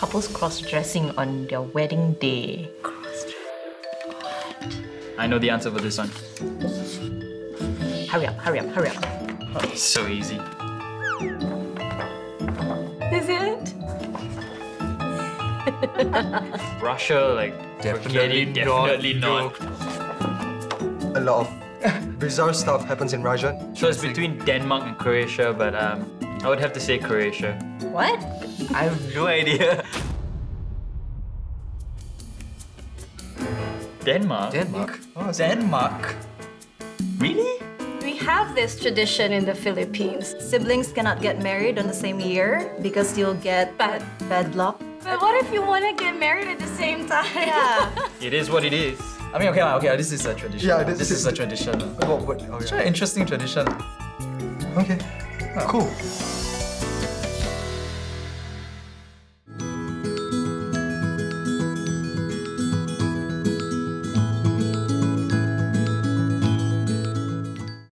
Couples cross-dressing on their wedding day. I know the answer for this one. Hurry up, hurry up, hurry up. So easy. Is it? Russia, like Definitely Turkey, definitely not. A lot of bizarre stuff happens in Rajan. So it's between Denmark and Croatia, but um, I would have to say Croatia. What? I have no idea. Denmark. Denmark. Oh, Denmark. Really? We have this tradition in the Philippines. Siblings cannot get married on the same year because you'll get Bad. bad luck. But what if you want to get married at the same time? Yeah. It is what it is. I mean, okay, okay, this is a tradition. Yeah, this this is- is a tradition. Oh, what? Oh, yeah. It's an interesting tradition. Okay. Oh. Cool.